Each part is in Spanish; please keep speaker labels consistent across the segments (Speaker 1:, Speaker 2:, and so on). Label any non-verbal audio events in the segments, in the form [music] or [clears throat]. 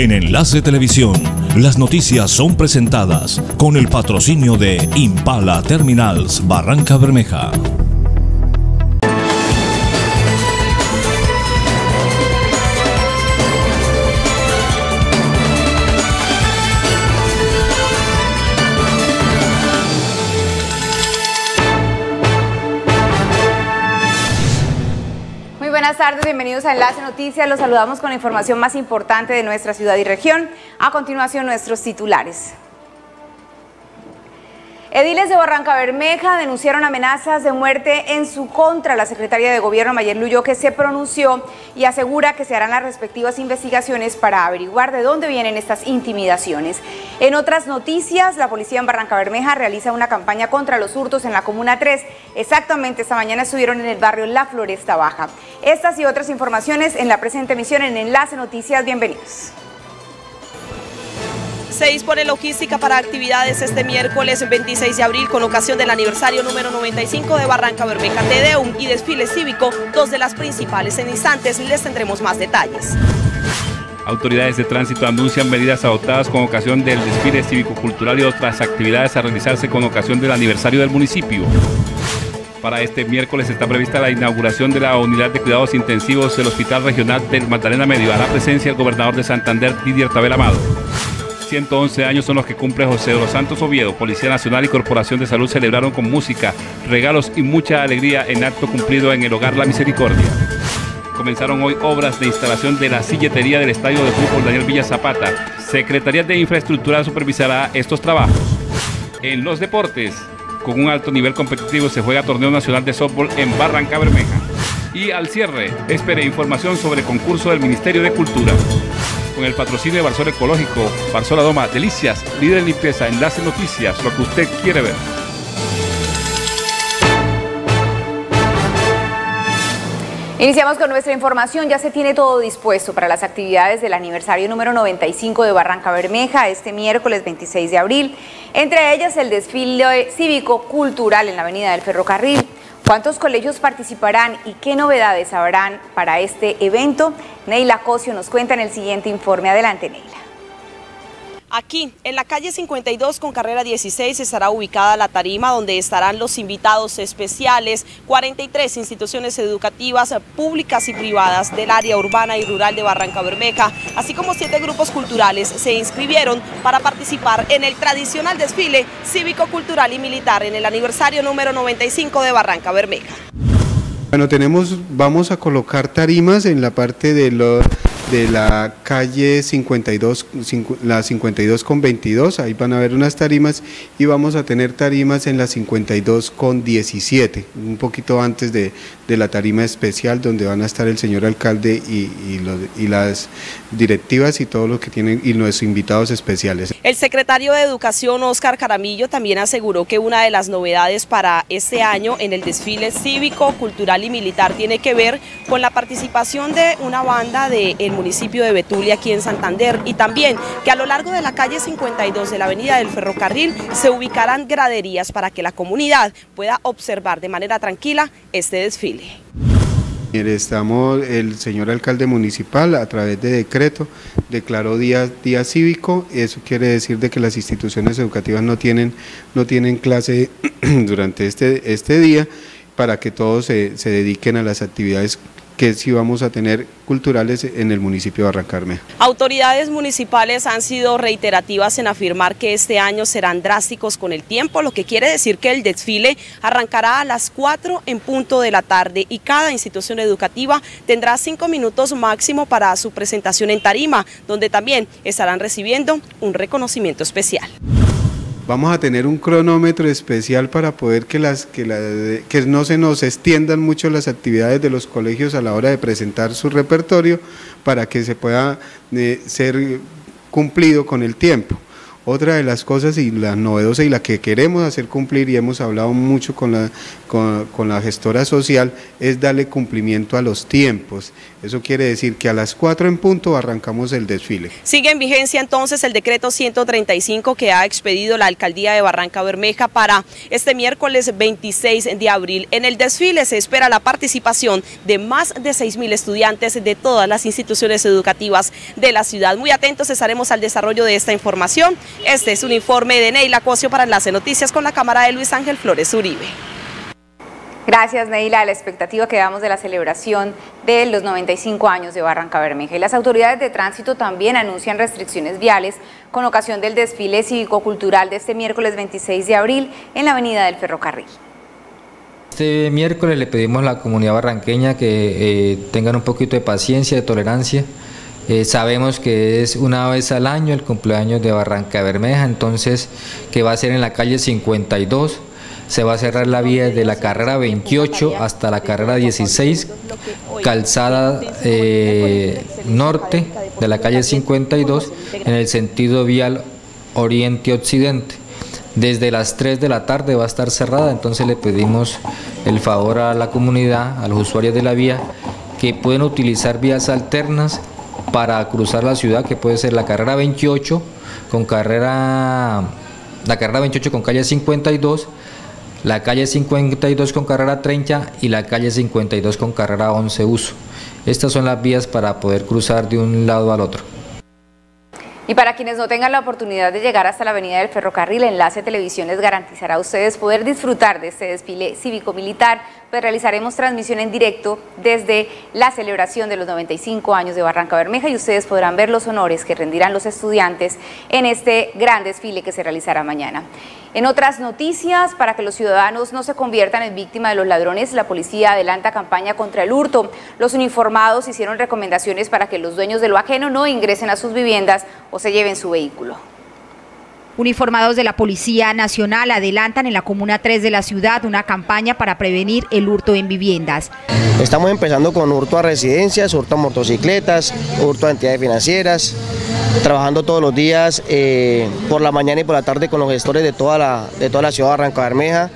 Speaker 1: En Enlace Televisión, las noticias son presentadas con el patrocinio de Impala Terminals Barranca Bermeja.
Speaker 2: Bienvenidos a Enlace Noticias. Los saludamos con la información más importante de nuestra ciudad y región. A continuación, nuestros titulares. Ediles de Barranca Bermeja denunciaron amenazas de muerte en su contra. La secretaria de Gobierno Mayer Luyo que se pronunció y asegura que se harán las respectivas investigaciones para averiguar de dónde vienen estas intimidaciones. En otras noticias, la policía en Barranca Bermeja realiza una campaña contra los hurtos en la Comuna 3. Exactamente esta mañana estuvieron en el barrio La Floresta Baja. Estas y otras informaciones en la presente emisión en Enlace Noticias. Bienvenidos.
Speaker 3: Se dispone logística para actividades este miércoles 26 de abril con ocasión del aniversario número 95 de Barranca Bermeja Tedeum y desfile cívico, dos de las principales. En instantes les tendremos más detalles.
Speaker 4: Autoridades de tránsito anuncian medidas adoptadas con ocasión del desfile cívico-cultural y otras actividades a realizarse con ocasión del aniversario del municipio. Para este miércoles está prevista la inauguración de la unidad de cuidados intensivos del Hospital Regional del Magdalena Medio. la presencia del gobernador de Santander, Didier Tabel Amado. 111 años son los que cumple José de los Santos Oviedo. Policía Nacional y Corporación de Salud celebraron con música, regalos y mucha alegría en acto cumplido en el Hogar La Misericordia. Comenzaron hoy obras de instalación de la silletería del Estadio de Fútbol Daniel Villa Zapata. Secretaría de Infraestructura supervisará estos trabajos. En los deportes, con un alto nivel competitivo se juega Torneo Nacional de Softball en Barranca Bermeja. Y al cierre, espere información sobre concurso del Ministerio de Cultura con el patrocinio de Barsol Ecológico, Barsol Doma, Delicias, líder en limpieza, enlace noticias, lo que usted quiere ver.
Speaker 2: Iniciamos con nuestra información. Ya se tiene todo dispuesto para las actividades del aniversario número 95 de Barranca Bermeja este miércoles 26 de abril. Entre ellas el desfile cívico-cultural en la Avenida del Ferrocarril. ¿Cuántos colegios participarán y qué novedades habrán para este evento? Neila Cosio nos cuenta en el siguiente informe. Adelante, Neila.
Speaker 3: Aquí, en la calle 52 con carrera 16, estará ubicada la tarima donde estarán los invitados especiales, 43 instituciones educativas públicas y privadas del área urbana y rural de Barranca Bermeja, así como siete grupos culturales se inscribieron para participar en el tradicional desfile cívico-cultural y militar en el aniversario número 95 de Barranca Bermeja.
Speaker 5: Bueno, tenemos, vamos a colocar tarimas en la parte de los de la calle 52, la 52 con 22, ahí van a haber unas tarimas y vamos a tener tarimas en la 52 con 17, un poquito antes de, la tarima especial donde van a estar el señor alcalde y, y, las directivas y todos los que tienen y los invitados especiales.
Speaker 3: El secretario de Educación, Oscar Caramillo, también aseguró que una de las novedades para este año en el desfile cívico, cultural y militar tiene que ver con la participación de una banda del de municipio de Betulia aquí en Santander. Y también que a lo largo de la calle 52 de la avenida del ferrocarril se ubicarán graderías para que la comunidad pueda observar de manera tranquila este desfile.
Speaker 5: Estamos, el señor alcalde municipal a través de decreto declaró día, día cívico, eso quiere decir de que las instituciones educativas no tienen, no tienen clase [clears throat] durante este, este día para que todos se, dediquen a las actividades que sí vamos a tener culturales en el municipio de Barrancarme.
Speaker 3: Autoridades municipales han sido reiterativas en afirmar que este año serán drásticos con el tiempo, lo que quiere decir que el desfile arrancará a las 4 en punto de la tarde y cada institución educativa tendrá 5 minutos máximo para su presentación en tarima, donde también estarán recibiendo un reconocimiento especial.
Speaker 5: Vamos a tener un cronómetro especial para poder que, las, que, que no se nos extiendan mucho las actividades de los colegios a la hora de presentar su repertorio para que se pueda eh, ser cumplido con el tiempo. Otra de las cosas y la novedosa y la que queremos hacer cumplir y hemos hablado mucho con la, con, la gestora social es darle cumplimiento a los tiempos. Eso quiere decir que a las 4 en punto arrancamos el desfile.
Speaker 3: Sigue en vigencia entonces el decreto 135 que ha expedido la alcaldía de Barranca Bermeja para este miércoles 26 de abril. En el desfile se espera la participación de más de 6 mil estudiantes de todas las instituciones educativas de la ciudad. Muy atentos estaremos al desarrollo de esta información. Este es un informe de Neila Cosio para Enlace Noticias con la cámara de Luis Ángel Flores Uribe.
Speaker 2: Gracias, Neila. La expectativa que damos de la celebración de los 95 años de Barranca Bermeja. Y las autoridades de tránsito también anuncian restricciones viales con ocasión del desfile cívico-cultural de este miércoles 26 de abril en la Avenida del Ferrocarril.
Speaker 6: Este miércoles le pedimos a la comunidad barranqueña que eh, tengan un poquito de paciencia, de tolerancia. Eh, sabemos que es una vez al año el cumpleaños de Barranca Bermeja, entonces que va a ser en la calle 52. Se va a cerrar la vía de la carrera 28 hasta la carrera 16, calzada eh, norte de la calle 52 en el sentido vial oriente-occidente. Desde las 3 de la tarde va a estar cerrada, entonces le pedimos el favor a la comunidad, a los usuarios de la vía, que pueden utilizar vías alternas para cruzar la ciudad, que puede ser la carrera 28 con carrera, la carrera 28 con calle 52, la calle 52 con carrera 30 y la calle 52 con carrera 11 uso. Estas son las vías para poder cruzar de un lado al otro.
Speaker 2: Y para quienes no tengan la oportunidad de llegar hasta la avenida del ferrocarril, Enlace Televisión les garantizará a ustedes poder disfrutar de este desfile cívico-militar, pues realizaremos transmisión en directo desde la celebración de los 95 años de Barranca Bermeja y ustedes podrán ver los honores que rendirán los estudiantes en este gran desfile que se realizará mañana. En otras noticias, para que los ciudadanos no se conviertan en víctimas de los ladrones, la policía adelanta campaña contra el hurto. Los uniformados hicieron recomendaciones para que los dueños de lo ajeno no ingresen a sus viviendas o se lleven su vehículo. Uniformados de la Policía Nacional adelantan en la Comuna 3 de la ciudad una campaña para prevenir el hurto en viviendas.
Speaker 7: Estamos empezando con hurto a residencias, hurto a motocicletas, hurto a entidades financieras, trabajando todos los días eh, por la mañana y por la tarde con los gestores de toda la, de toda la ciudad de Barranca Bermeja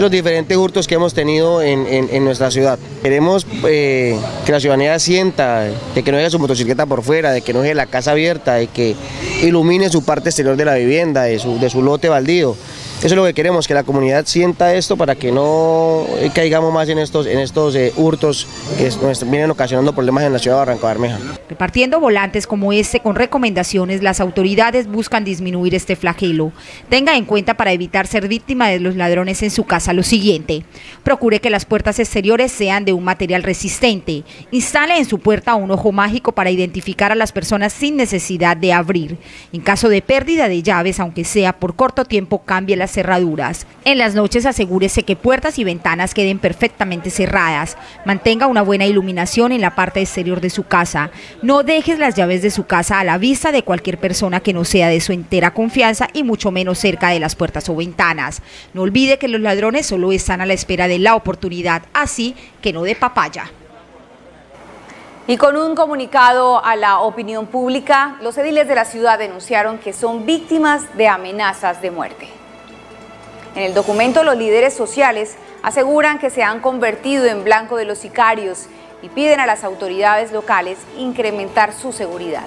Speaker 7: los diferentes hurtos que hemos tenido en, nuestra ciudad. Queremos eh, que la ciudadanía sienta de que no deje su motocicleta por fuera, de que no deje la casa abierta, de que ilumine su parte exterior de la vivienda, de su, de su lote baldío. Eso es lo que queremos, que la comunidad sienta esto para que no caigamos más en estos, en estos eh, hurtos que vienen ocasionando problemas en la ciudad de Barranca Bermeja.
Speaker 2: Repartiendo volantes como este con recomendaciones, las autoridades buscan disminuir este flagelo. Tenga en cuenta para evitar ser víctima de los ladrones en su casa lo siguiente. Procure que las puertas exteriores sean de un material resistente. Instale en su puerta un ojo mágico para identificar a las personas sin necesidad de abrir. En caso de pérdida de llaves, aunque sea por corto tiempo, cambie las cerraduras. En las noches asegúrese que puertas y ventanas queden perfectamente cerradas. Mantenga una buena iluminación en la parte exterior de su casa. No dejes las llaves de su casa a la vista de cualquier persona que no sea de su entera confianza y mucho menos cerca de las puertas o ventanas. No olvide que los ladrones solo están a la espera de la oportunidad, así que no de papaya. Y con un comunicado a la opinión pública, los ediles de la ciudad denunciaron que son víctimas de amenazas de muerte. En el documento los líderes sociales aseguran que se han convertido en blanco de los sicarios y piden a las autoridades locales incrementar su seguridad.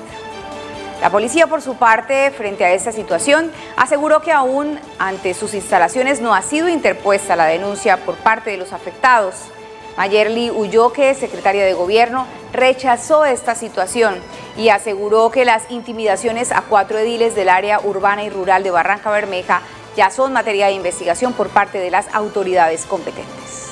Speaker 2: La policía, por su parte, frente a esta situación, aseguró que aún ante sus instalaciones no ha sido interpuesta la denuncia por parte de los afectados. Mayerly Ulloque, secretaria de Gobierno, rechazó esta situación y aseguró que las intimidaciones a cuatro ediles del área urbana y rural de Barranca Bermeja ya son materia de investigación por parte de las autoridades competentes.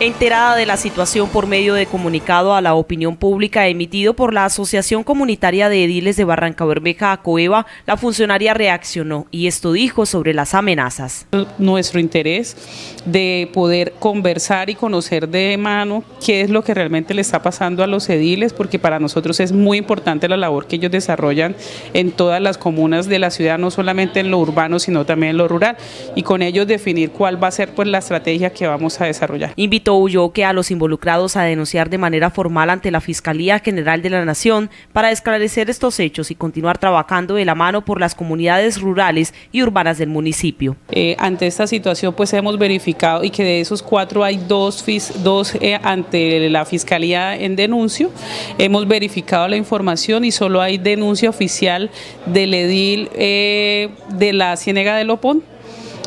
Speaker 3: Enterada de la situación por medio de comunicado a la opinión pública emitido por la Asociación Comunitaria de Ediles de Barranca Bermeja, ACOEVA, la funcionaria reaccionó y esto dijo sobre las amenazas.
Speaker 8: Nuestro interés de poder conversar y conocer de mano qué es lo que realmente le está pasando a los ediles, porque para nosotros es muy importante la labor que ellos desarrollan en todas las comunas de la ciudad, no solamente en lo urbano, sino también en lo rural, y con ellos definir cuál va a ser pues, la estrategia que vamos a desarrollar
Speaker 3: Invitó Ulloque a los involucrados a denunciar de manera formal ante la Fiscalía General de la Nación para esclarecer estos hechos y continuar trabajando de la mano por las comunidades rurales y urbanas del municipio.
Speaker 8: Eh, ante esta situación pues hemos verificado y que de esos cuatro hay dos, dos eh, ante la Fiscalía en denuncio. Hemos verificado la información y solo hay denuncia oficial del edil eh, de la Ciénega de Lopón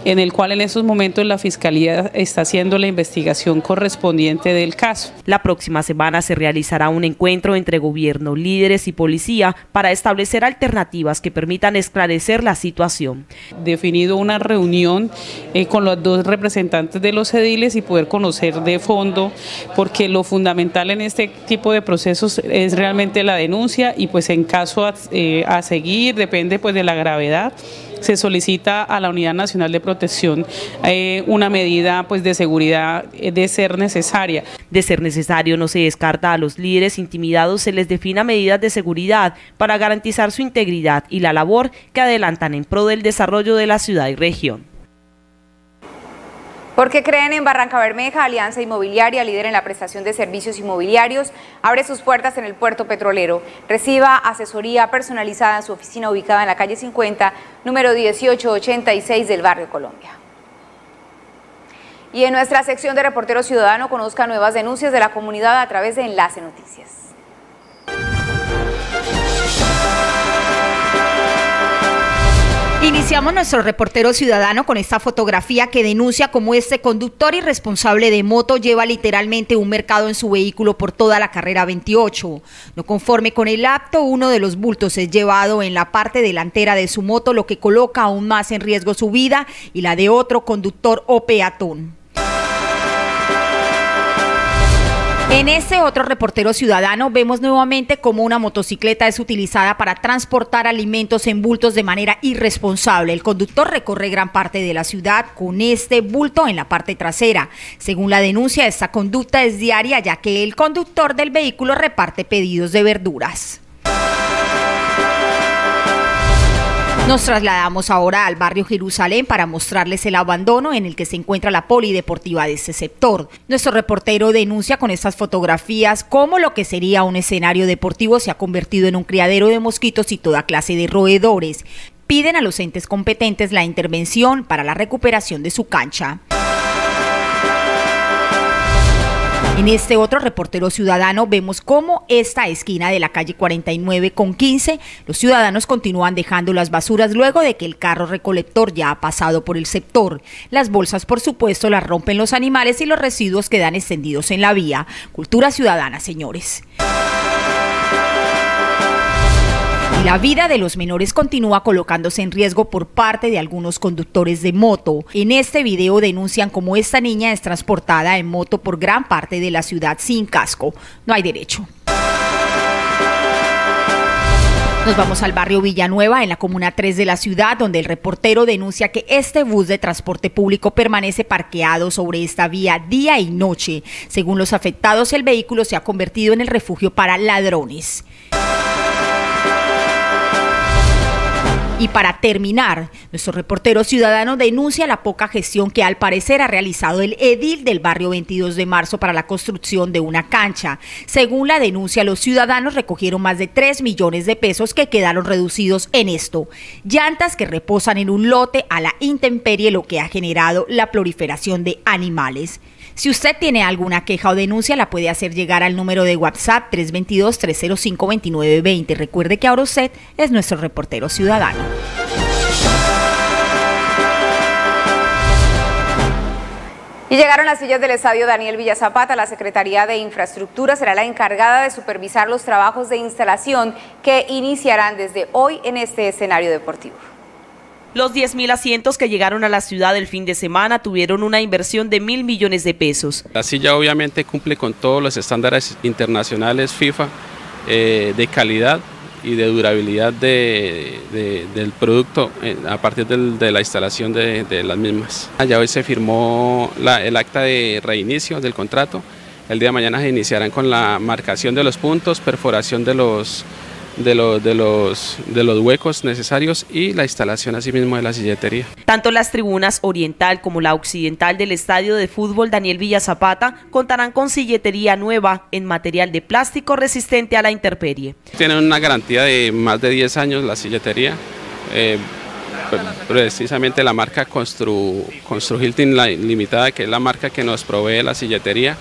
Speaker 8: en el cual en estos momentos la Fiscalía está haciendo la investigación correspondiente del caso.
Speaker 3: La próxima semana se realizará un encuentro entre gobierno, líderes y policía para establecer alternativas que permitan esclarecer la situación.
Speaker 8: Definido una reunión eh, con los dos representantes de los ediles y poder conocer de fondo, porque lo fundamental en este tipo de procesos es realmente la denuncia y pues en caso a, eh, a seguir, depende pues de la gravedad, se solicita a la Unidad Nacional de Protección eh, una medida pues, de seguridad eh, de ser necesaria.
Speaker 3: De ser necesario, no se descarta a los líderes intimidados, se les defina medidas de seguridad para garantizar su integridad y la labor que adelantan en pro del desarrollo de la ciudad y región.
Speaker 2: Porque creen en Barranca Bermeja, Alianza Inmobiliaria, líder en la prestación de servicios inmobiliarios, abre sus puertas en el puerto petrolero. Reciba asesoría personalizada en su oficina ubicada en la calle 50, número 1886 del barrio Colombia. Y en nuestra sección de Reportero Ciudadano conozca nuevas denuncias de la comunidad a través de Enlace Noticias.
Speaker 9: Iniciamos nuestro reportero ciudadano con esta fotografía que denuncia cómo este conductor irresponsable de moto lleva literalmente un mercado en su vehículo por toda la carrera 28. No conforme con el acto, uno de los bultos es llevado en la parte delantera de su moto, lo que coloca aún más en riesgo su vida y la de otro conductor o peatón. En este otro reportero ciudadano vemos nuevamente cómo una motocicleta es utilizada para transportar alimentos en bultos de manera irresponsable. El conductor recorre gran parte de la ciudad con este bulto en la parte trasera. Según la denuncia, esta conducta es diaria ya que el conductor del vehículo reparte pedidos de verduras. Nos trasladamos ahora al barrio Jerusalén para mostrarles el abandono en el que se encuentra la polideportiva de ese sector. Nuestro reportero denuncia con estas fotografías cómo lo que sería un escenario deportivo se ha convertido en un criadero de mosquitos y toda clase de roedores. Piden a los entes competentes la intervención para la recuperación de su cancha. En este otro reportero ciudadano vemos cómo esta esquina de la calle 49 con 15, los ciudadanos continúan dejando las basuras luego de que el carro recolector ya ha pasado por el sector. Las bolsas, por supuesto, las rompen los animales y los residuos quedan extendidos en la vía. Cultura ciudadana, señores. La vida de los menores continúa colocándose en riesgo por parte de algunos conductores de moto. En este video denuncian cómo esta niña es transportada en moto por gran parte de la ciudad sin casco. No hay derecho. Nos vamos al barrio Villanueva, en la comuna 3 de la ciudad, donde el reportero denuncia que este bus de transporte público permanece parqueado sobre esta vía día y noche. Según los afectados, el vehículo se ha convertido en el refugio para ladrones. Y para terminar, nuestro reportero ciudadano denuncia la poca gestión que al parecer ha realizado el edil del barrio 22 de marzo para la construcción de una cancha. Según la denuncia, los ciudadanos recogieron más de 3 millones de pesos que quedaron reducidos en esto. Llantas que reposan en un lote a la intemperie, lo que ha generado la proliferación de animales. Si usted tiene alguna queja o denuncia, la puede hacer llegar al número de WhatsApp 322-305-2920. Recuerde que ahora es nuestro reportero ciudadano.
Speaker 2: Y llegaron las sillas del estadio Daniel Villazapata. La Secretaría de Infraestructura será la encargada de supervisar los trabajos de instalación que iniciarán desde hoy en este escenario deportivo.
Speaker 3: Los 10.000 asientos que llegaron a la ciudad el fin de semana tuvieron una inversión de mil millones de pesos.
Speaker 10: La silla obviamente cumple con todos los estándares internacionales FIFA eh, de calidad y de durabilidad del producto eh, a partir de la instalación de, las mismas. Ya hoy se firmó el acta de reinicio del contrato. El día de mañana se iniciarán con la marcación de los puntos, perforación de los de, los, de, los, de los huecos necesarios y la instalación asimismo de la silletería.
Speaker 3: Tanto las tribunas oriental como la occidental del estadio de fútbol Daniel Villa Zapata contarán con silletería nueva en material de plástico resistente a la intemperie.
Speaker 10: Tienen una garantía de más de 10 años la silletería. Eh, precisamente la marca Constru, Constru Hilton Limitada, que es la marca que nos provee la silletería,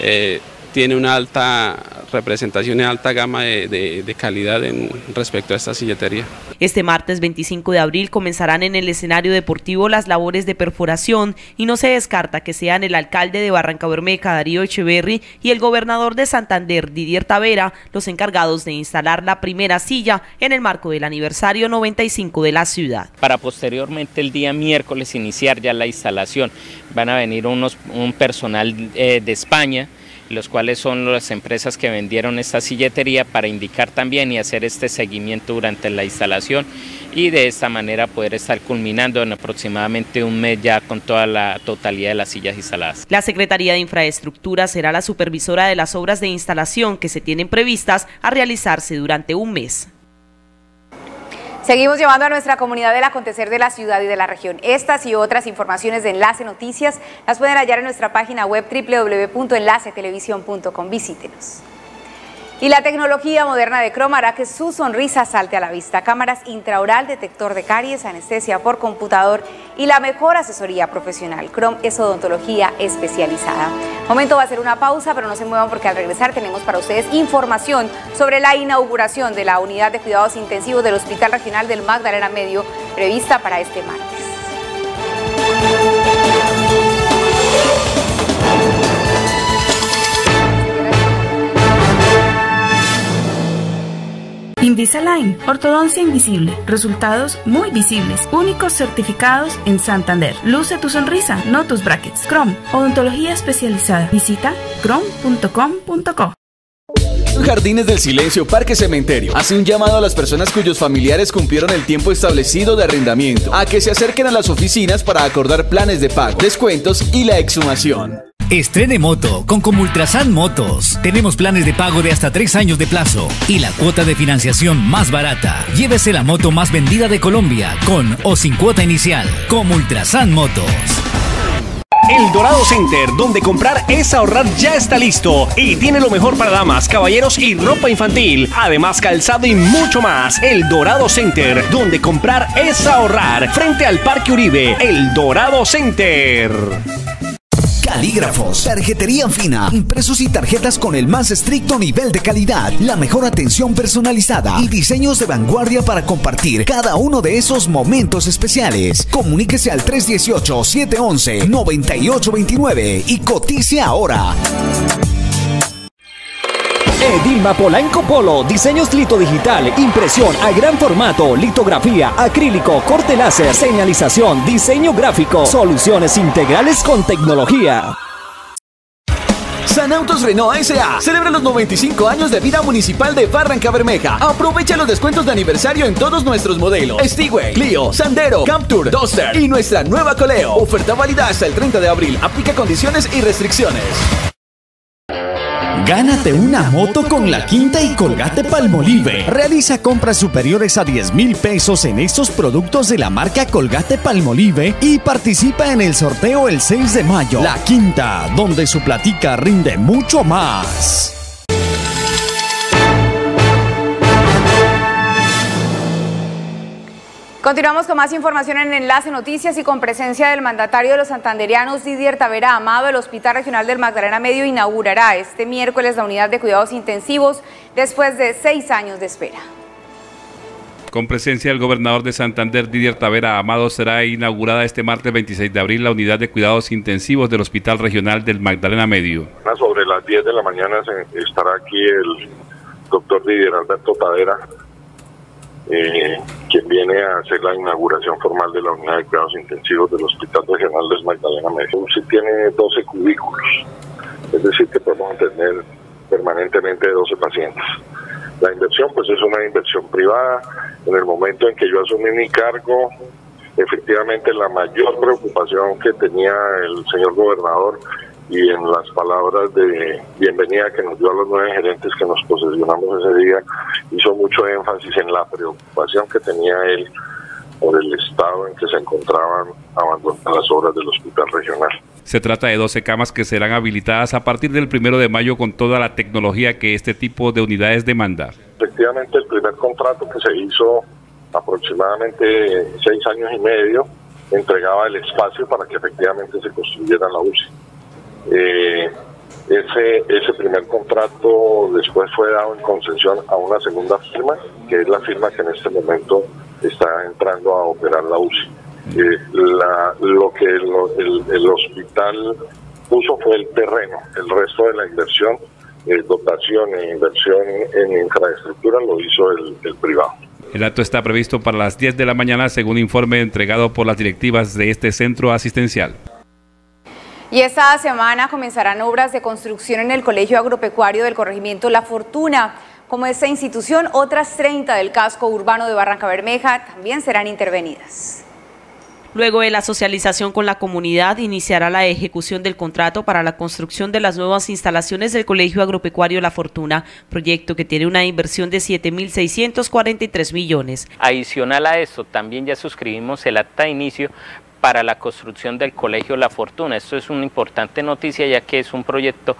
Speaker 10: eh, tiene una alta representación y alta gama de, calidad en respecto a esta silletería.
Speaker 3: Este martes 25 de abril comenzarán en el escenario deportivo las labores de perforación y no se descarta que sean el alcalde de Barranca Bermeja, Darío Echeverry, y el gobernador de Santander, Didier Tavera, los encargados de instalar la primera silla en el marco del aniversario 95 de la ciudad.
Speaker 11: Para posteriormente el día miércoles iniciar ya la instalación, van a venir unos, un personal eh, de España, los cuales son las empresas que vendieron esta silletería para indicar también y hacer este seguimiento durante la instalación y de esta manera poder estar culminando en aproximadamente un mes ya con toda la totalidad de las sillas instaladas.
Speaker 3: La Secretaría de Infraestructura será la supervisora de las obras de instalación que se tienen previstas a realizarse durante un mes.
Speaker 2: Seguimos llevando a nuestra comunidad el acontecer de la ciudad y de la región. Estas y otras informaciones de Enlace Noticias las pueden hallar en nuestra página web www.enlacetelevisión.com. Visítenos. Y la tecnología moderna de Chrome hará que su sonrisa salte a la vista. Cámaras intraoral, detector de caries, anestesia por computador y la mejor asesoría profesional. Chrome es odontología especializada. Momento va a ser una pausa, pero no se muevan porque al regresar tenemos para ustedes información sobre la inauguración de la unidad de cuidados intensivos del Hospital Regional del Magdalena Medio, prevista para este martes.
Speaker 12: Invisalign, ortodoncia invisible, resultados muy visibles, únicos certificados en Santander. Luce tu sonrisa, no tus brackets. Chrome, odontología especializada. Visita chrome.com.co.
Speaker 13: Jardines del Silencio Parque Cementerio hace un llamado a las personas cuyos familiares cumplieron el tiempo establecido de arrendamiento a que se acerquen a las oficinas para acordar planes de pago, descuentos y la exhumación.
Speaker 14: Estrene moto con Comultrasan Motos. Tenemos planes de pago de hasta tres años de plazo y la cuota de financiación más barata. Llévese la moto más vendida de Colombia con o sin cuota inicial. Comultrasan Motos.
Speaker 15: El Dorado Center, donde comprar es ahorrar, ya está listo y tiene lo mejor para damas, caballeros y ropa infantil. Además, calzado y mucho más. El Dorado Center, donde comprar es ahorrar. Frente al Parque Uribe, El Dorado Center.
Speaker 16: Calígrafos, tarjetería fina, impresos y tarjetas con el más estricto nivel de calidad, la mejor atención personalizada y diseños de vanguardia para compartir cada uno de esos momentos especiales. Comuníquese al 318-711-9829 y cotice ahora.
Speaker 15: Edilma Polanco Polo, diseños lito digital, impresión a gran formato, litografía, acrílico, corte láser, señalización, diseño gráfico, soluciones integrales con tecnología.
Speaker 13: San Autos Renault S.A. celebra los 95 años de vida municipal de Barranca Bermeja. Aprovecha los descuentos de aniversario en todos nuestros modelos. Stigway, Clio, Sandero, Capture, Duster y nuestra nueva Coleo. Oferta válida hasta el 30 de abril. Aplica condiciones y restricciones.
Speaker 16: Gánate una moto con la quinta y Colgate Palmolive. Realiza compras superiores a 10 mil pesos en estos productos de la marca Colgate Palmolive y participa en el sorteo el 6 de mayo. La quinta, donde su platica rinde mucho más.
Speaker 2: Continuamos con más información en Enlace Noticias y con presencia del mandatario de los santanderianos Didier Tavera Amado, el Hospital Regional del Magdalena Medio inaugurará este miércoles la unidad de cuidados intensivos después de seis años de espera.
Speaker 4: Con presencia del gobernador de Santander, Didier Tavera Amado, será inaugurada este martes 26 de abril la unidad de cuidados intensivos del Hospital Regional del Magdalena Medio.
Speaker 17: Sobre las 10 de la mañana estará aquí el doctor Didier Alberto Tavera eh, quien viene a hacer la inauguración formal de la unidad de cuidados intensivos del Hospital Regional de Magdalena Medio. Sí tiene 12 cubículos, es decir, que podemos atender permanentemente 12 pacientes. La inversión, pues es una inversión privada. En el momento en que yo asumí mi cargo, efectivamente la mayor preocupación que tenía el señor gobernador y en las palabras de bienvenida que nos dio a los nueve gerentes que nos posesionamos ese día, hizo mucho énfasis en la preocupación que tenía él por el estado en que se encontraban abandonadas las obras del hospital regional.
Speaker 4: Se trata de 12 camas que serán habilitadas a partir del primero de mayo con toda la tecnología que este tipo de unidades demanda.
Speaker 17: Efectivamente, el primer contrato que se hizo aproximadamente seis años y medio entregaba el espacio para que efectivamente se construyera la UCI. Eh, ese, ese primer contrato después fue dado en concesión a una segunda firma, que es la firma que en este momento está entrando a operar la UCI. Eh, lo que el, hospital puso fue el terreno, el resto de la inversión, eh, dotación e inversión en infraestructura lo hizo el, el privado.
Speaker 4: El acto está previsto para las 10 de la mañana según informe entregado por las directivas de este centro asistencial.
Speaker 2: Y esta semana comenzarán obras de construcción en el Colegio Agropecuario del Corregimiento La Fortuna. Como esta institución, otras 30 del casco urbano de Barranca Bermeja también serán intervenidas.
Speaker 3: Luego de la socialización con la comunidad, iniciará la ejecución del contrato para la construcción de las nuevas instalaciones del Colegio Agropecuario La Fortuna, proyecto que tiene una inversión de 7.643 millones.
Speaker 11: Adicional a esto, también ya suscribimos el acta de inicio para la construcción del Colegio La Fortuna. Esto es una importante noticia ya que es un proyecto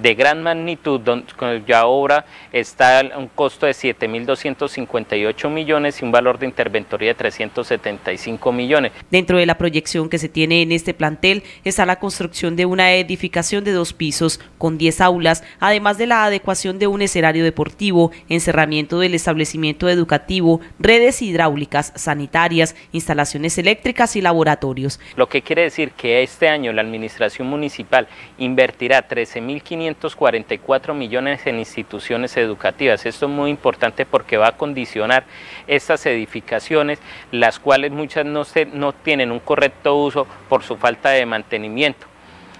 Speaker 11: de gran magnitud, donde ya ahora está un costo de 7.258 millones y un valor de interventoría de 375 millones.
Speaker 3: Dentro de la proyección que se tiene en este plantel está la construcción de una edificación de dos pisos con 10 aulas, además de la adecuación de un escenario deportivo, encerramiento del establecimiento educativo, redes hidráulicas, sanitarias, instalaciones eléctricas y laboratorios.
Speaker 11: Lo que quiere decir que este año la administración municipal invertirá 13.544 millones en instituciones educativas. Esto es muy importante porque va a condicionar estas edificaciones, las cuales muchas no, se, no tienen un correcto uso por su falta de mantenimiento.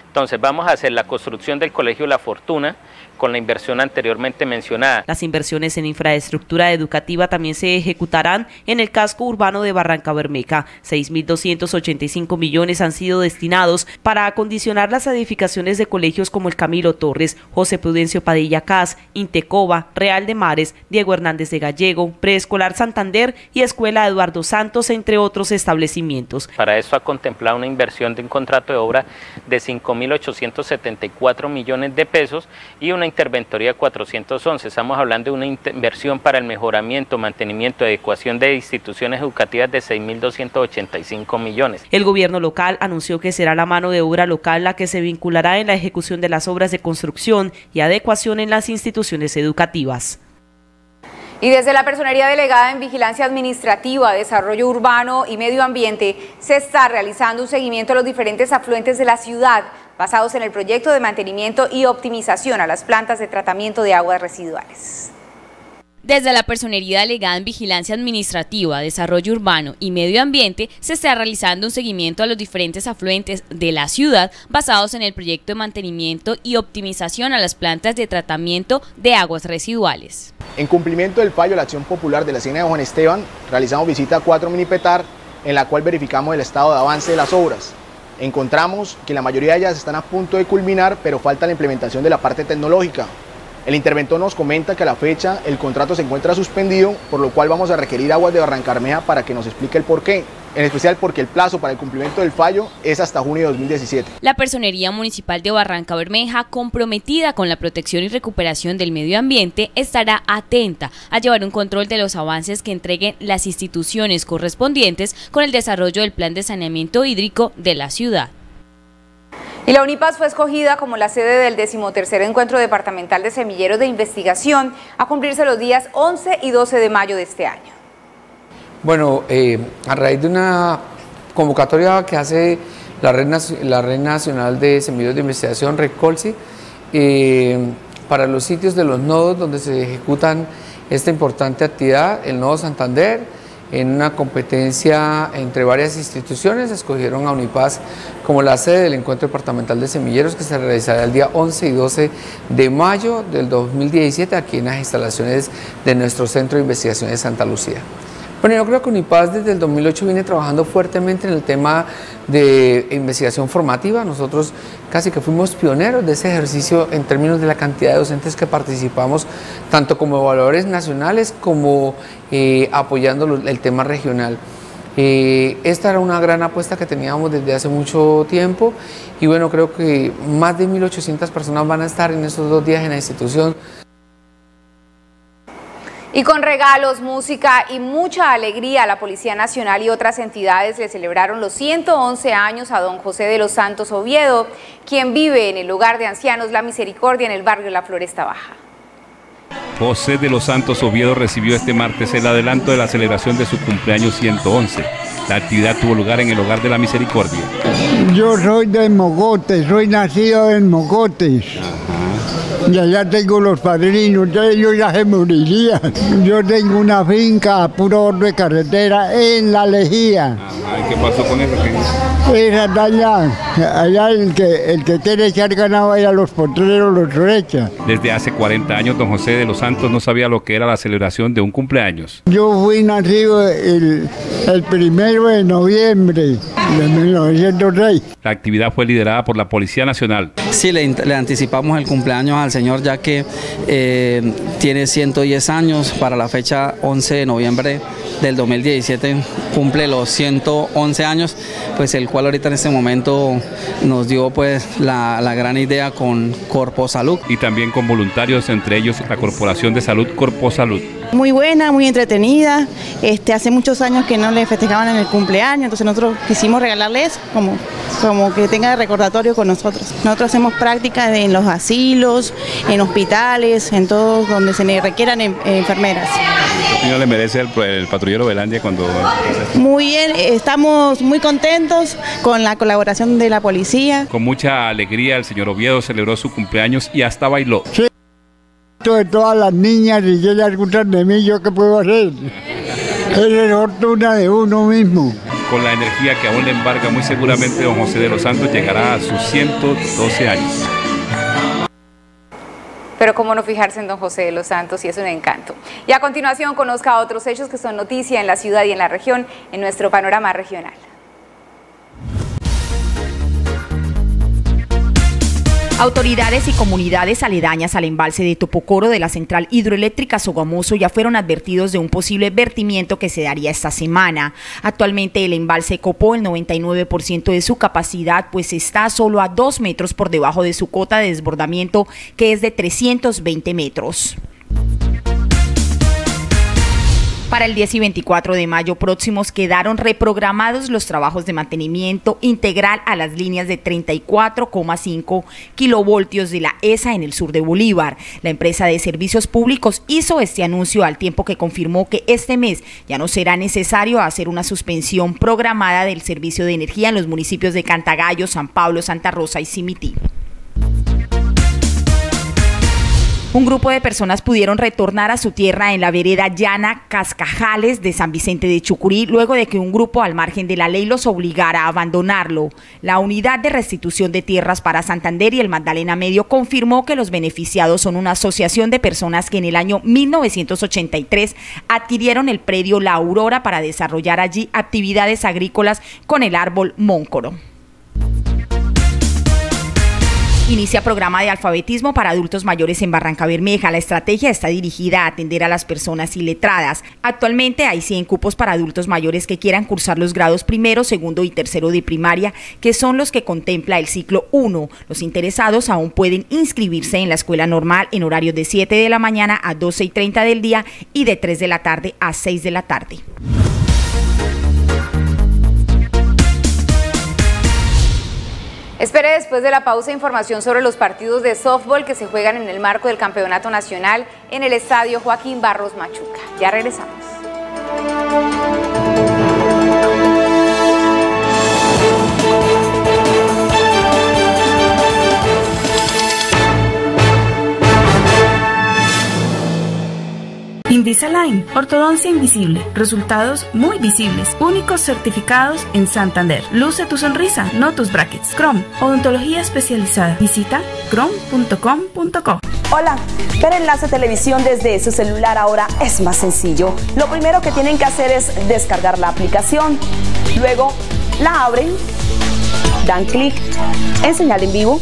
Speaker 11: Entonces vamos a hacer la construcción del Colegio La Fortuna, con la inversión anteriormente mencionada.
Speaker 3: Las inversiones en infraestructura educativa también se ejecutarán en el casco urbano de Barranca Bermeja. 6.285 millones han sido destinados para acondicionar las edificaciones de colegios como el Camilo Torres, José Prudencio Padilla Cas, Intecoba, Real de Mares, Diego Hernández de Gallego, Preescolar Santander y Escuela Eduardo Santos, entre otros establecimientos.
Speaker 11: Para esto ha contemplado una inversión de un contrato de obra de 5.874 millones de pesos y una interventoría 411. Estamos hablando de una inversión para el mejoramiento, mantenimiento, adecuación de instituciones educativas de 6.285 millones.
Speaker 3: El gobierno local anunció que será la mano de obra local la que se vinculará en la ejecución de las obras de construcción y adecuación en las instituciones educativas.
Speaker 2: Y desde la Personería Delegada en Vigilancia Administrativa, Desarrollo Urbano y Medio Ambiente se está realizando un seguimiento a los diferentes afluentes de la ciudad basados en el proyecto de mantenimiento y optimización a las plantas de tratamiento de aguas residuales.
Speaker 18: Desde la Personería Delegada en Vigilancia Administrativa, Desarrollo Urbano y Medio Ambiente se está realizando un seguimiento a los diferentes afluentes de la ciudad basados en el proyecto de mantenimiento y optimización a las plantas de tratamiento de aguas residuales.
Speaker 19: En cumplimiento del fallo de la acción popular de la Hacienda de Juan Esteban, realizamos visita a cuatro minipetar en la cual verificamos el estado de avance de las obras encontramos que la mayoría de ellas están a punto de culminar, pero falta la implementación de la parte tecnológica. El interventor nos comenta que a la fecha el contrato se encuentra suspendido, por lo cual vamos a requerir aguas de Barrancarmeja para que nos explique el por qué en especial porque el plazo para el cumplimiento del fallo es hasta junio de 2017.
Speaker 18: La Personería Municipal de Barranca Bermeja, comprometida con la protección y recuperación del medio ambiente, estará atenta a llevar un control de los avances que entreguen las instituciones correspondientes con el desarrollo del plan de saneamiento hídrico de la ciudad.
Speaker 2: Y la UNIPAS fue escogida como la sede del decimotercer encuentro departamental de semilleros de investigación a cumplirse los días 11 y 12 de mayo de este año.
Speaker 20: Bueno, eh, a raíz de una convocatoria que hace la Red, la Red Nacional de Semilleros de Investigación, Red Colsi, eh, para los sitios de los nodos donde se ejecutan esta importante actividad, el nodo Santander, en una competencia entre varias instituciones, escogieron a Unipaz como la sede del encuentro departamental de semilleros que se realizará el día 11 y 12 de mayo del 2017 aquí en las instalaciones de nuestro Centro de Investigación de Santa Lucía. Bueno, yo creo que Unipaz desde el 2008 viene trabajando fuertemente en el tema de investigación formativa. Nosotros casi que fuimos pioneros de ese ejercicio en términos de la cantidad de docentes que participamos, tanto como evaluadores nacionales como eh, apoyando el tema regional. Eh, esta era una gran apuesta que teníamos desde hace mucho tiempo y bueno, creo que más de 1.800 personas van a estar en esos dos días en la institución.
Speaker 2: Y con regalos, música y mucha alegría, la Policía Nacional y otras entidades le celebraron los 111 años a don José de los Santos Oviedo, quien vive en el hogar de ancianos La Misericordia en el barrio La Floresta Baja.
Speaker 4: José de los Santos Oviedo recibió este martes el adelanto de la celebración de su cumpleaños 111. La actividad tuvo lugar en el Hogar de la Misericordia.
Speaker 21: Yo soy de Mogotes, soy nacido en Mogotes. Y allá tengo los padrinos, ellos ya se morirían. Yo tengo una finca a puro de carretera en la Lejía.
Speaker 4: ¿Qué pasó con eso?
Speaker 21: Esa allá, allá el que, el que quiere echar ganado a los potreros los echa.
Speaker 4: Desde hace 40 años, don José de los Santos no sabía lo que era la celebración de un cumpleaños.
Speaker 21: Yo fui nacido el, el primero de noviembre de 1906.
Speaker 4: La actividad fue liderada por la Policía Nacional.
Speaker 22: Sí, le, le anticipamos el cumpleaños al señor ya que eh, tiene 110 años para la fecha 11 de noviembre del 2017 cumple los 111 años, pues el cual ahorita en este momento nos dio pues la, la, gran idea con Corpo Salud.
Speaker 4: Y también con voluntarios, entre ellos la Corporación de Salud Corpo Salud.
Speaker 23: Muy buena, muy entretenida, este, hace muchos años que no le festejaban en el cumpleaños, entonces nosotros quisimos regalarles como, como que tenga recordatorio con nosotros. Nosotros hacemos prácticas en los asilos, en hospitales, en todos donde se requieran enfermeras.
Speaker 4: ¿Qué le merece el, el patrullero Belandia cuando...?
Speaker 23: Muy bien, estamos muy contentos con la colaboración de la policía.
Speaker 4: Con mucha alegría el señor Oviedo celebró su cumpleaños y hasta bailó.
Speaker 21: Sí. De todas las niñas y que ellas gustan de mí, ¿yo qué puedo hacer? Es fortuna de uno mismo.
Speaker 4: Con la energía que aún le embarga, muy seguramente don José de los Santos llegará a sus 112 años.
Speaker 2: Pero cómo no fijarse en don José de los Santos y es un encanto. Y a continuación conozca otros hechos que son noticia en la ciudad y en la región en nuestro panorama regional.
Speaker 9: Autoridades y comunidades aledañas al embalse de Topocoro de la central hidroeléctrica Sogamoso ya fueron advertidos de un posible vertimiento que se daría esta semana. Actualmente el embalse copó el 99% de su capacidad, pues está solo a dos metros por debajo de su cota de desbordamiento, que es de 320 metros. Para el 10 y 24 de mayo próximos quedaron reprogramados los trabajos de mantenimiento integral a las líneas de 34,5 kilovoltios de la ESA en el sur de Bolívar. La empresa de servicios públicos hizo este anuncio al tiempo que confirmó que este mes ya no será necesario hacer una suspensión programada del servicio de energía en los municipios de Cantagallo, San Pablo, Santa Rosa y Cimití. Un grupo de personas pudieron retornar a su tierra en la vereda llana Cascajales de San Vicente de Chucurí luego de que un grupo al margen de la ley los obligara a abandonarlo. La Unidad de Restitución de Tierras para Santander y el Magdalena Medio confirmó que los beneficiados son una asociación de personas que en el año 1983 adquirieron el predio La Aurora para desarrollar allí actividades agrícolas con el árbol móncoro. Inicia programa de alfabetismo para adultos mayores en Barranca Bermeja. La estrategia está dirigida a atender a las personas iletradas. Actualmente hay 100 cupos para adultos mayores que quieran cursar los grados primero, segundo y tercero de primaria, que son los que contempla el ciclo 1. Los interesados aún pueden inscribirse en la escuela normal en horarios de 7 de la mañana a 12 y 30 del día y de 3 de la tarde a 6 de la tarde.
Speaker 2: Espere después de la pausa información sobre los partidos de softball que se juegan en el marco del Campeonato Nacional en el Estadio Joaquín Barros Machuca. Ya regresamos.
Speaker 12: Invisalign, ortodoncia invisible, resultados muy visibles, únicos certificados en Santander. Luce tu sonrisa, no tus brackets. Chrome, odontología especializada. Visita chrome.com.co.
Speaker 3: Hola, ver Enlace Televisión desde su celular ahora es más sencillo. Lo primero que tienen que hacer es descargar la aplicación. Luego la abren, dan clic en señal en vivo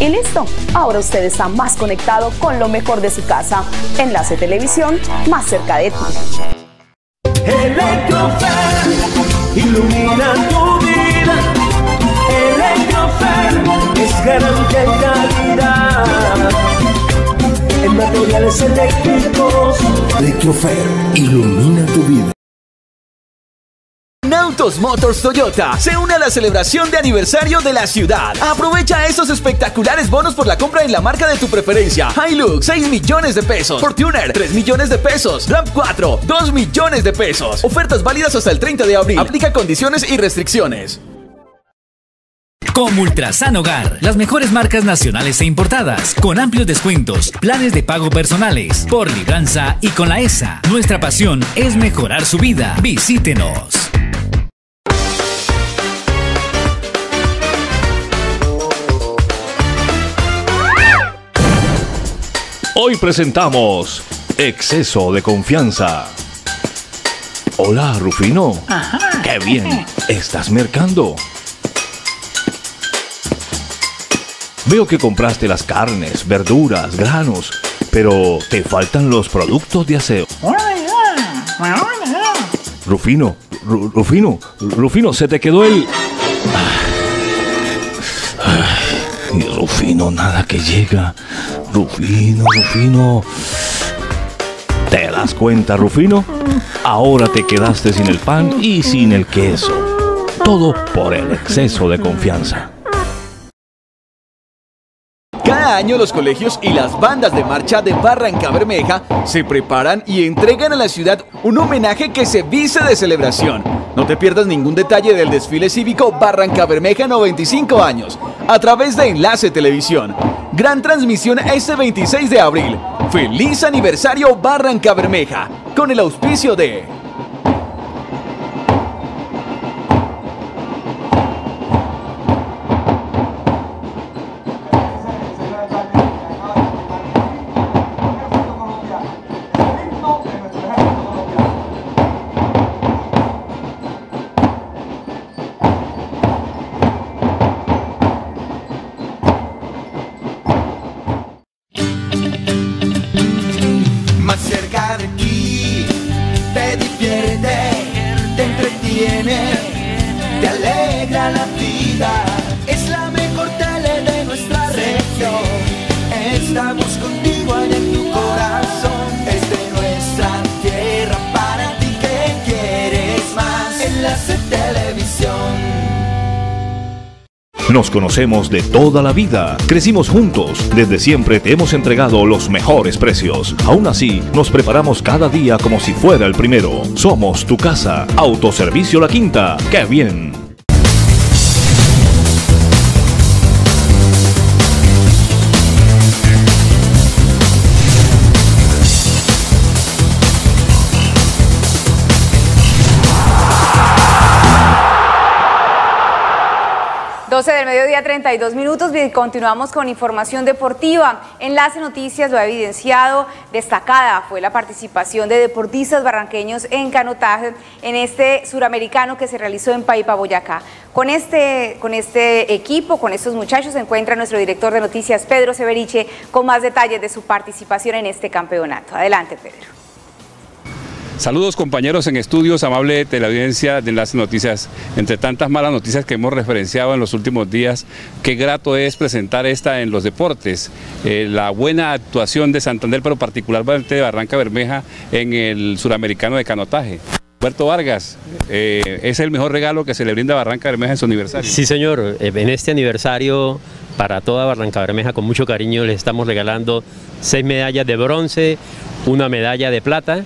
Speaker 3: y listo. Ahora usted está más conectado con lo mejor de su casa. Enlace Televisión más cerca de ti.
Speaker 24: Electrofer, ilumina tu vida. Electrofer es garantía y calidad. En materiales eléctricos.
Speaker 13: Electrofer, ilumina tu vida. Nautos Motors Toyota se une a la celebración de aniversario de la ciudad. Aprovecha estos espectaculares bonos por la compra en la marca de tu preferencia. Hilux, 6 millones de pesos. Fortuner, 3 millones de pesos. Ram 4, 2 millones de pesos. Ofertas válidas hasta el 30 de abril. Aplica condiciones y restricciones.
Speaker 14: Como Ultrasan Hogar, las mejores marcas nacionales e importadas, con amplios descuentos, planes de pago personales, por libranza y con la ESA. Nuestra pasión es mejorar su vida. Visítenos.
Speaker 25: Hoy presentamos Exceso de Confianza. Hola, Rufino.
Speaker 26: Ajá.
Speaker 25: Qué bien. ¿Estás mercando? Veo que compraste las carnes, verduras, granos, pero te faltan los productos de aseo. Rufino, Ru- Rufino, Rufino, se te quedó el... Ay, Rufino, nada que llega. Rufino, Rufino. ¿Te das cuenta, Rufino? Ahora te quedaste sin el pan y sin el queso. Todo por el exceso de confianza.
Speaker 13: Cada año los colegios y las bandas de marcha de Barranca Bermeja se preparan y entregan a la ciudad un homenaje que se viste de celebración. No te pierdas ningún detalle del desfile cívico Barranca Bermeja 95 años a través de Enlace Televisión. Gran transmisión este 26 de abril. Feliz aniversario Barranca Bermeja con el auspicio de
Speaker 25: conocemos de toda la vida, crecimos juntos, desde siempre te hemos entregado los mejores precios. Aún así, nos preparamos cada día como si fuera el primero. Somos tu casa, Autoservicio La Quinta. ¡Qué bien!
Speaker 2: Del mediodía, 32 minutos. Continuamos con información deportiva. Enlace Noticias lo ha evidenciado. Destacada fue la participación de deportistas barranqueños en canotaje en este suramericano que se realizó en Paipa, Boyacá. Con este, con este equipo, con estos muchachos, se encuentra nuestro director de noticias, Pedro Severiche, con más detalles de su participación en este campeonato. Adelante, Pedro.
Speaker 4: Saludos compañeros en estudios, amable teleaudiencia de Enlace Noticias. Entre tantas malas noticias que hemos referenciado en los últimos días, qué grato es presentar esta en los deportes. Eh, la buena actuación de Santander, pero particularmente de Barranca Bermeja en el suramericano de canotaje. Roberto Vargas, eh, es el mejor regalo que se le brinda a Barranca Bermeja en su aniversario.
Speaker 26: Sí, señor. Eh, En este aniversario, para toda Barranca Bermeja, con mucho cariño, les estamos regalando seis medallas de bronce, una medalla de plata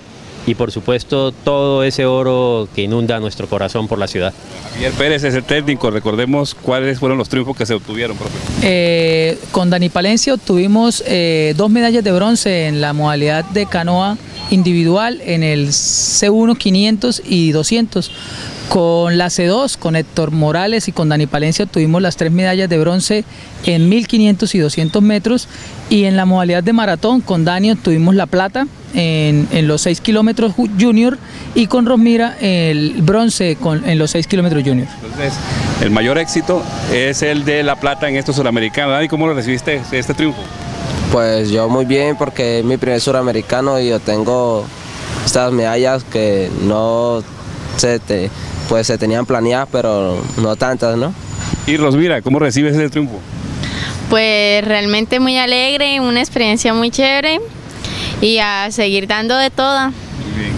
Speaker 26: y, por supuesto, todo ese oro que inunda nuestro corazón por la ciudad.
Speaker 4: Javier Pérez es el técnico, recordemos cuáles fueron los triunfos que se obtuvieron, profe.
Speaker 27: Eh, con Dani Palencia obtuvimos eh, dos medallas de bronce en la modalidad de canoa
Speaker 28: individual en el C1 500 y 200. Con la C2, con Héctor Morales y con Dani Palencia tuvimos las tres medallas de bronce en 1500 y 200 metros y en la modalidad de maratón con Dani tuvimos la plata en, los 6 kilómetros junior y con Rosmira el bronce en los 6 kilómetros junior.
Speaker 4: Entonces, el mayor éxito es el de la plata en estos suramericanos. Dani, ¿cómo lo recibiste este triunfo?
Speaker 29: Pues yo muy bien porque es mi primer suramericano y yo tengo estas medallas que no se te pues se tenían planeadas, pero no tantas, ¿no?
Speaker 4: Y Rosmira, ¿cómo recibes ese triunfo?
Speaker 30: Pues realmente muy alegre, una experiencia muy chévere y a seguir dando de toda. Muy bien.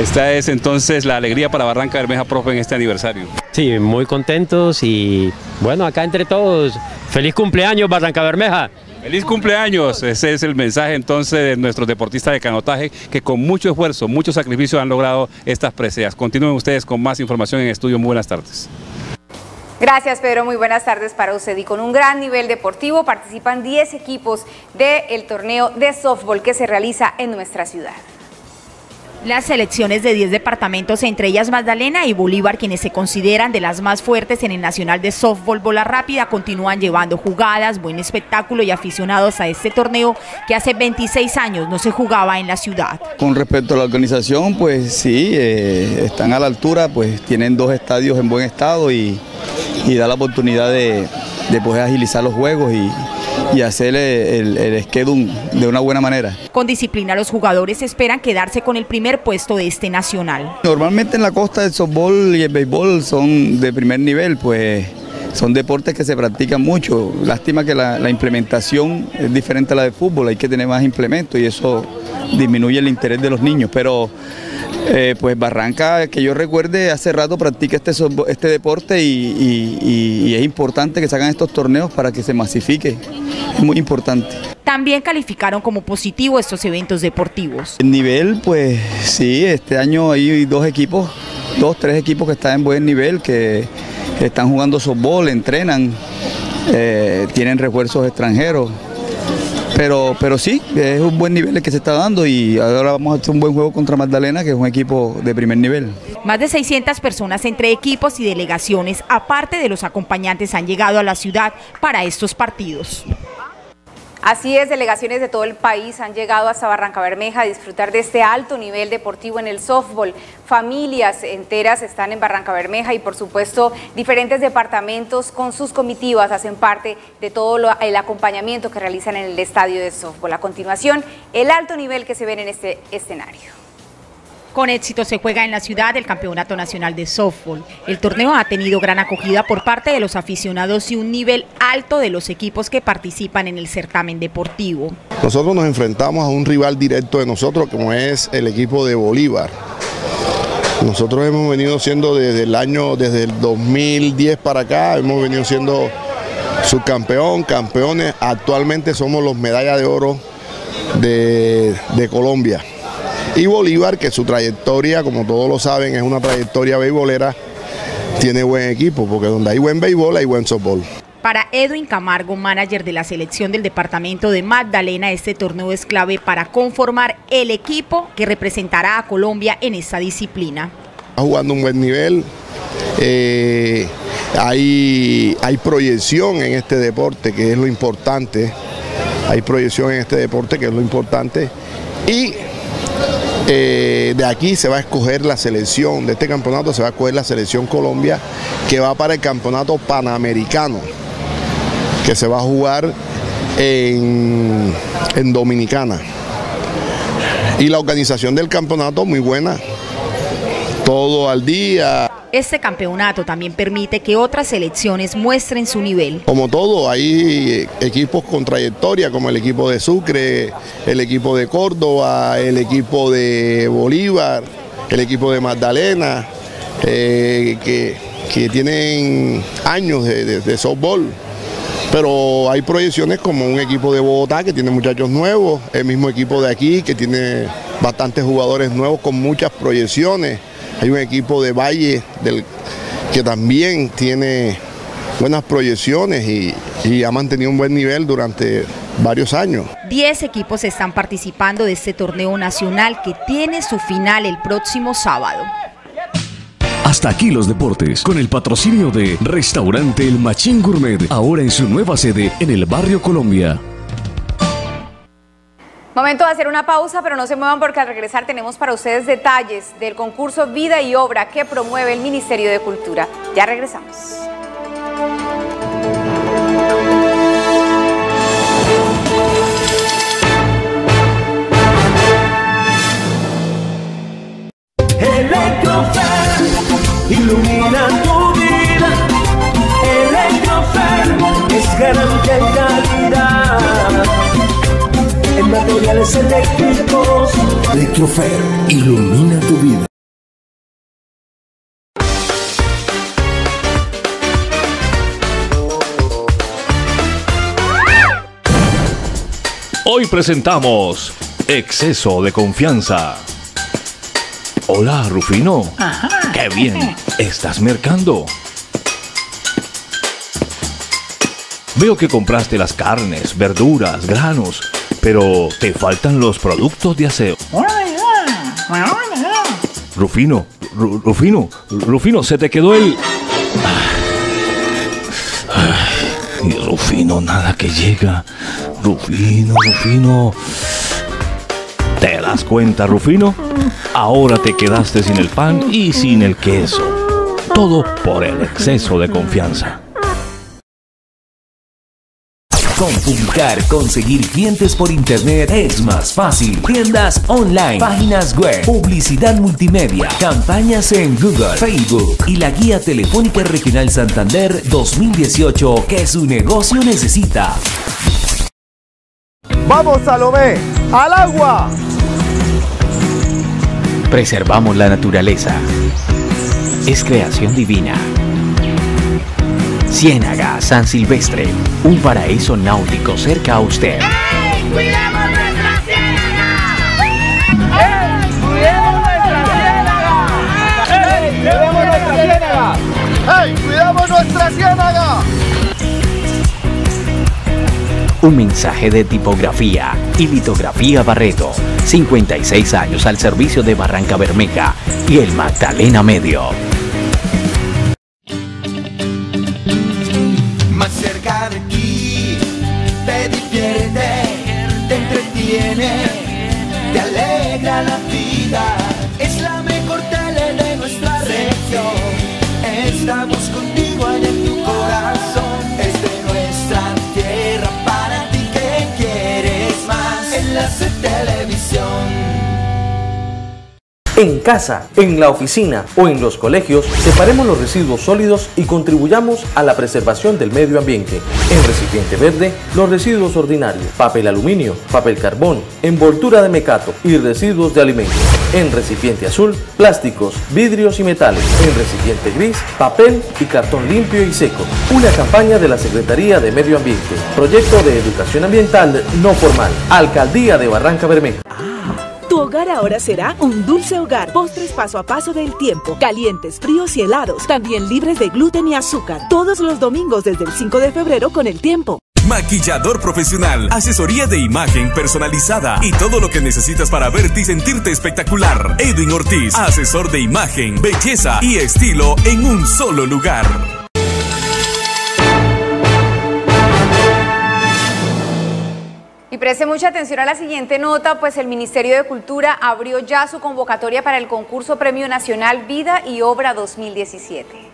Speaker 4: Esta es entonces la alegría para Barranca Bermeja, profe, en este aniversario.
Speaker 26: Sí, muy contentos y bueno, acá entre todos, feliz cumpleaños Barranca Bermeja.
Speaker 4: Feliz cumpleaños, ese es el mensaje entonces de nuestros deportistas de canotaje que con mucho esfuerzo, mucho sacrificio han logrado estas preseas. Continúen ustedes con más información en estudio. Muy buenas tardes.
Speaker 2: Gracias Pedro, muy buenas tardes para usted. Y con un gran nivel deportivo participan 10 equipos del torneo de softball que se realiza en nuestra ciudad.
Speaker 9: Las selecciones de 10 departamentos, entre ellas Magdalena y Bolívar, quienes se consideran de las más fuertes en el Nacional de Softball Bola Rápida, continúan llevando jugadas, buen espectáculo y aficionados a este torneo que hace 26 años no se jugaba en la ciudad.
Speaker 27: Con respecto a la organización, pues sí, eh, están a la altura, pues tienen dos estadios en buen estado y, da la oportunidad de, de poder agilizar los juegos y, y hacer el, el schedule de una buena manera.
Speaker 9: Con disciplina los jugadores esperan quedarse con el primer puesto de este nacional.
Speaker 27: Normalmente en la costa el softball y el béisbol son de primer nivel, pues son deportes que se practican mucho. Lástima que la, la, implementación es diferente a la de fútbol, hay que tener más implementos y eso disminuye el interés de los niños, pero eh, pues Barranca, que yo recuerde, hace rato practica este, este deporte y, es importante que se hagan estos torneos para que se masifique, es muy importante.
Speaker 9: También calificaron como positivo estos eventos deportivos.
Speaker 27: El nivel, pues sí, este año hay dos equipos, dos, tres equipos que están en buen nivel, que están jugando softball, entrenan, eh, tienen refuerzos extranjeros, pero, pero sí, es un buen nivel el que se está dando y ahora vamos a hacer un buen juego contra Magdalena, que es un equipo de primer nivel.
Speaker 9: Más de 600 personas entre equipos y delegaciones, aparte de los acompañantes, han llegado a la ciudad para estos partidos.
Speaker 2: Así es, delegaciones de todo el país han llegado hasta Barranca Bermeja a disfrutar de este alto nivel deportivo en el softball. Familias enteras están en Barranca Bermeja y por supuesto diferentes departamentos con sus comitivas hacen parte de todo el acompañamiento que realizan en el estadio de softball. A continuación, el alto nivel que se ve en este escenario.
Speaker 9: Con éxito se juega en la ciudad el Campeonato Nacional de Softball. El torneo ha tenido gran acogida por parte de los aficionados y un nivel alto de los equipos que participan en el certamen deportivo.
Speaker 31: Nosotros nos enfrentamos a un rival directo de nosotros como es el equipo de Bolívar. Nosotros hemos venido siendo desde el año, desde el 2010 para acá, hemos venido siendo subcampeón, campeones. Actualmente somos los medallas de oro de, de Colombia. Y Bolívar, que su trayectoria, como todos lo saben, es una trayectoria beisbolera, tiene buen equipo, porque donde hay buen béisbol hay buen softball.
Speaker 9: Para Edwin Camargo, manager de la selección del departamento de Magdalena, este torneo es clave para conformar el equipo que representará a Colombia en esta disciplina.
Speaker 31: Está jugando un buen nivel, eh, hay, hay proyección en este deporte, que es lo importante, hay proyección en este deporte, que es lo importante, y eh, de aquí se va a escoger la selección, de este campeonato se va a escoger la selección Colombia que va para el campeonato panamericano, que se va a jugar en, en Dominicana. Y la organización del campeonato muy buena, todo al día.
Speaker 9: Este campeonato también permite que otras selecciones muestren su nivel.
Speaker 31: Como todo, hay equipos con trayectoria, como el equipo de Sucre, el equipo de Córdoba, el equipo de Bolívar, el equipo de Magdalena, eh, que, tienen años de, de softball. Pero hay proyecciones como un equipo de Bogotá que tiene muchachos nuevos, el mismo equipo de aquí que tiene bastantes jugadores nuevos con muchas proyecciones. Hay un equipo de Valle del, que también tiene buenas proyecciones y, ha mantenido un buen nivel durante varios años.
Speaker 9: Diez equipos están participando de este torneo nacional que tiene su final el próximo sábado.
Speaker 14: Hasta aquí los deportes, con el patrocinio de Restaurante El Machín Gourmet, ahora en su nueva sede en el barrio Colombia.
Speaker 2: Momento de hacer una pausa, pero no se muevan porque al regresar tenemos para ustedes detalles del concurso Vida y Obra que promueve el Ministerio de Cultura. Ya regresamos.
Speaker 24: Ilumina tu vida. Electrofer es garantía materiales eléctricos. Electrofer, ilumina tu vida.
Speaker 25: Hoy presentamos Exceso de Confianza. Hola, Rufino. Qué bien. ¿Estás mercando? Veo que compraste las carnes, verduras, granos, pero te faltan los productos de aseo. Rufino, Ru- Rufino, Rufino, se te quedó el... Y Rufino, nada que llega. Rufino, Rufino. ¿Te das cuenta, Rufino? Ahora te quedaste sin el pan y sin el queso. Todo por el exceso de confianza.
Speaker 32: Con Publicar, conseguir clientes por internet es más fácil. Tiendas online, páginas web, publicidad multimedia, campañas en Google, Facebook y la guía telefónica regional Santander 2018 que su negocio necesita.
Speaker 33: Vamos, Salomé, al agua.
Speaker 34: Preservamos la naturaleza. Es creación divina. Ciénaga San Silvestre, un paraíso náutico cerca a usted.
Speaker 24: ¡Cuidemos nuestra ciénaga! ¡Ey! ¡Cuidemos nuestra ciénaga! ¡Ey! ¡Cuidemos nuestra ciénaga!
Speaker 33: ¡Hey! ¡Cuidamos nuestra ciénaga!
Speaker 34: Un mensaje de tipografía y litografía Barreto. 56 años al servicio de Barranca Bermeja y el Magdalena Medio.
Speaker 24: Más cerca de ti, te divierte, te entretiene, te alegra la vida. En
Speaker 35: casa, en la oficina o en los colegios, separemos los residuos sólidos y contribuyamos a la preservación del medio ambiente. En recipiente verde, los residuos ordinarios, papel aluminio, papel carbón, envoltura de mecato y residuos de alimentos. En recipiente azul, plásticos, vidrios y metales. En recipiente gris, papel y cartón limpio y seco. Una campaña de la Secretaría de Medio Ambiente. Proyecto de Educación Ambiental no formal. Alcaldía de Barranca Bermeja.
Speaker 36: Hogar ahora será un dulce hogar. Postres paso a paso del tiempo. Calientes, fríos y helados. También libres de gluten y azúcar. Todos los domingos desde el 5 de febrero con el tiempo.
Speaker 37: Maquillador profesional, asesoría de imagen personalizada y todo lo que necesitas para verte y sentirte espectacular. Edwin Ortiz, asesor de imagen, belleza y estilo en un solo lugar.
Speaker 2: Y preste mucha atención a la siguiente nota, pues el Ministerio de Cultura abrió ya su convocatoria para el concurso Premio Nacional Vida y Obra 2017.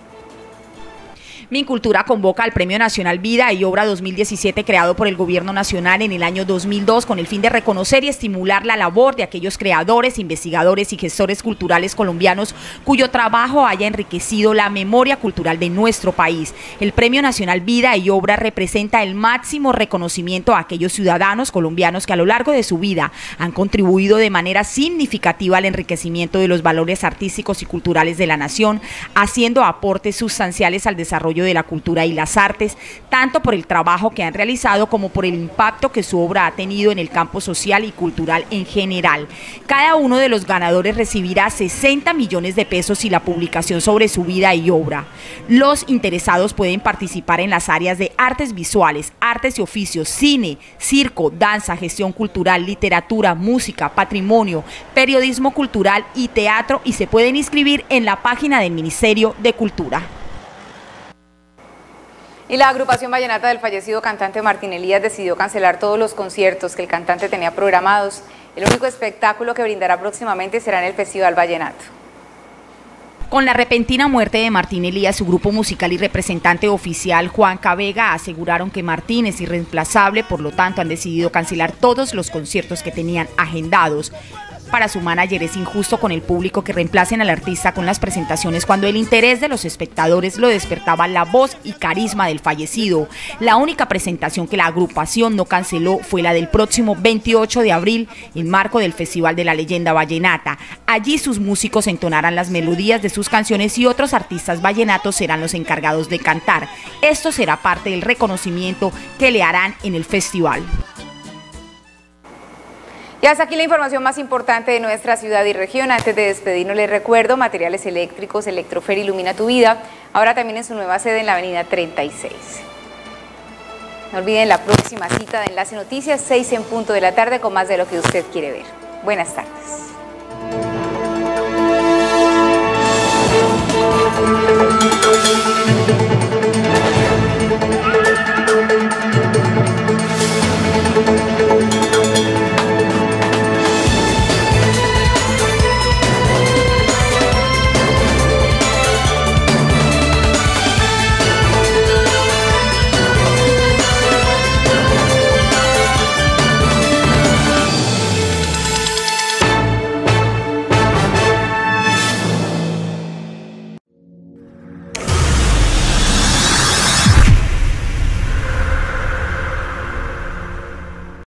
Speaker 9: Mincultura convoca al Premio Nacional Vida y Obra 2017 creado por el Gobierno Nacional en el año 2002 con el fin de reconocer y estimular la labor de aquellos creadores, investigadores y gestores culturales colombianos cuyo trabajo haya enriquecido la memoria cultural de nuestro país. El Premio Nacional Vida y Obra representa el máximo reconocimiento a aquellos ciudadanos colombianos que a lo largo de su vida han contribuido de manera significativa al enriquecimiento de los valores artísticos y culturales de la nación, haciendo aportes sustanciales al desarrollo De la Cultura y las Artes, tanto por el trabajo que han realizado como por el impacto que su obra ha tenido en el campo social y cultural en general. Cada uno de los ganadores recibirá 60 millones de pesos y la publicación sobre su vida y obra. Los interesados pueden participar en las áreas de artes visuales, artes y oficios, cine, circo, danza, gestión cultural, literatura, música, patrimonio, periodismo cultural y teatro y se pueden inscribir en la página del Ministerio de Cultura.
Speaker 2: Y la agrupación vallenata del fallecido cantante Martín Elías decidió cancelar todos los conciertos que el cantante tenía programados. El único espectáculo que brindará próximamente será en el Festival Vallenato.
Speaker 9: Con la repentina muerte de Martín Elías, su grupo musical y representante oficial Juan Cabega aseguraron que Martín es irreemplazable, por lo tanto han decidido cancelar todos los conciertos que tenían agendados para su manager es injusto con el público que reemplacen al artista con las presentaciones cuando el interés de los espectadores lo despertaba la voz y carisma del fallecido. La única presentación que la agrupación no canceló fue la del próximo 28 de abril en marco del Festival de la Leyenda Vallenata. Allí sus músicos entonarán las melodías de sus canciones y otros artistas vallenatos serán los encargados de cantar. Esto será parte del reconocimiento que le harán en el festival.
Speaker 2: Y hasta aquí la información más importante de nuestra ciudad y región. Antes de despedirnos les recuerdo, materiales eléctricos, Electrofer ilumina tu vida, ahora también en su nueva sede en la avenida 36. No olviden la próxima cita de Enlace Noticias, 6 en punto de la tarde, con más de lo que usted quiere ver. Buenas tardes.